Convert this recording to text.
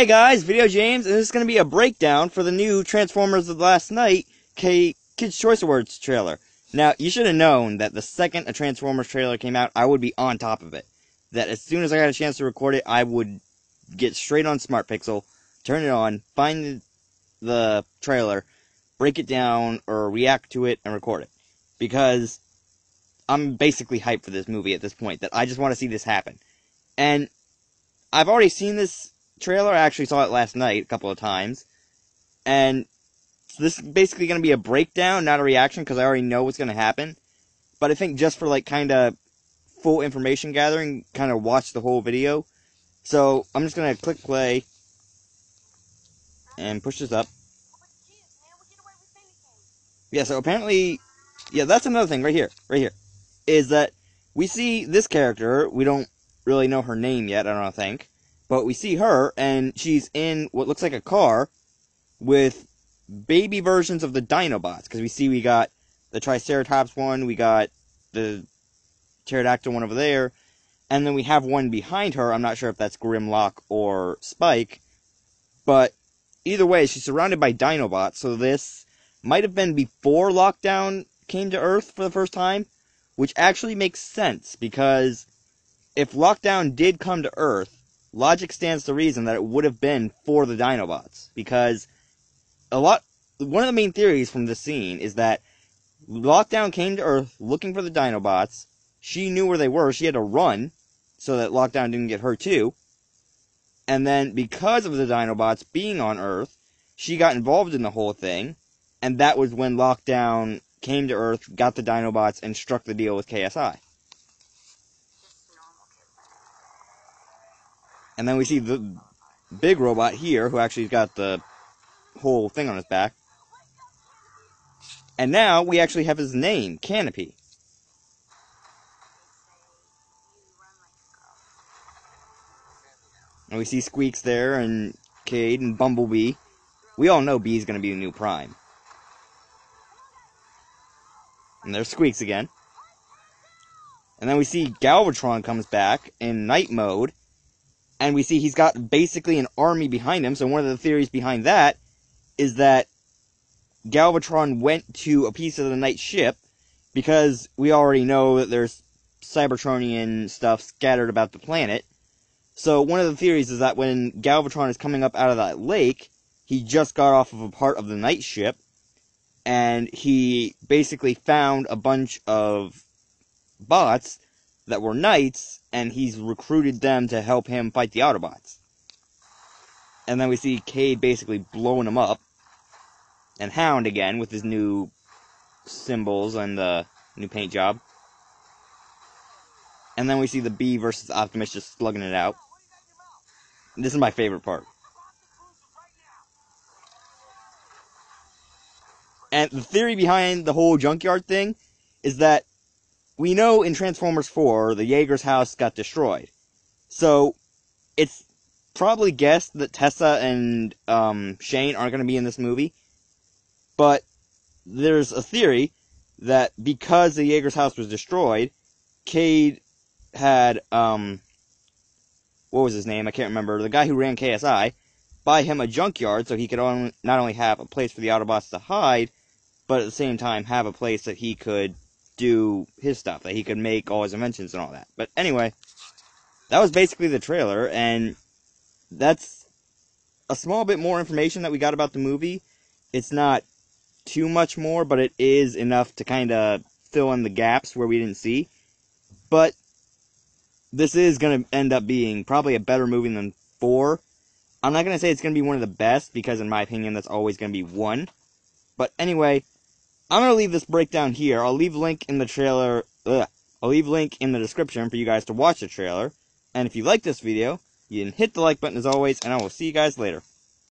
Hey guys, VideoJames, and this is going to be a breakdown for the new Transformers of Last Knight K Kids Choice Awards trailer. Now, you should have known that the second a Transformers trailer came out, I would be on top of it. That as soon as I got a chance to record it, I would get straight on Smart Pixel, turn it on, find the, the trailer, break it down, or react to it, and record it. Because I'm basically hyped for this movie at this point, that I just want to see this happen. And I've already seen this trailer. I actually saw it last night a couple of times. And this is basically going to be a breakdown, not a reaction, because I already know what's going to happen. But I think just for like kind of full information gathering, kind of watch the whole video. So I'm just going to click play and push this up. Yeah, so apparently, yeah, that's another thing right here, right here, is that we see this character. We don't really know her name yet, I don't think. But we see her, and she's in what looks like a car with baby versions of the Dinobots. Because we see we got the Triceratops one, we got the pterodactyl one over there, and then we have one behind her. I'm not sure if that's Grimlock or Spike. But either way, she's surrounded by Dinobots, so this might have been before Lockdown came to Earth for the first time, which actually makes sense because if Lockdown did come to Earth, logic stands to reason that it would have been for the Dinobots because a lot one of the main theories from this scene is that Lockdown came to Earth looking for the Dinobots. She knew where they were. She had to run so that Lockdown didn't get her too. And then because of the Dinobots being on Earth, she got involved in the whole thing, and that was when Lockdown came to Earth, got the Dinobots, and struck the deal with KSI. And then we see the big robot here, who actually's got the whole thing on his back. And now we actually have his name, Canopy. And we see Squeeks there, and Cade, and Bumblebee. We all know Bee's to be the new Prime. And there's Squeeks again. And then we see Galvatron comes back in knight mode and we see he's got basically an army behind him. So one of the theories behind that is that Galvatron went to a piece of the knight ship because we already know that there's Cybertronian stuff scattered about the planet. So one of the theories is that when Galvatron is coming up out of that lake, he just got off of a part of the knight ship and he basically found a bunch of bots that were knights, and he's recruited them to help him fight the Autobots. And then we see Cade basically blowing them up, and Hound again with his new symbols and the new paint job. And then we see the Bee versus Optimus just slugging it out. This is my favorite part. And the theory behind the whole junkyard thing is that we know in Transformers 4, the Yeager's house got destroyed. So, it's probably guessed that Tessa and um, Shane aren't going to be in this movie. But there's a theory that because the Yeager's house was destroyed, Cade had, um, what was his name? I can't remember. The guy who ran KSI, buy him a junkyard so he could only, not only have a place for the Autobots to hide, but at the same time have a place that he could do his stuff, that he could make all his inventions and all that. But anyway, that was basically the trailer, and that's a small bit more information that we got about the movie. It's not too much more, but it is enough to kind of fill in the gaps where we didn't see. But this is going to end up being probably a better movie than 4. I'm not going to say it's going to be one of the best, because in my opinion, that's always going to be 1. But anyway, I'm gonna leave this breakdown here. I'll leave link in the trailer. Ugh, I'll leave link in the description for you guys to watch the trailer. And if you like this video, you can hit the like button as always, and I will see you guys later.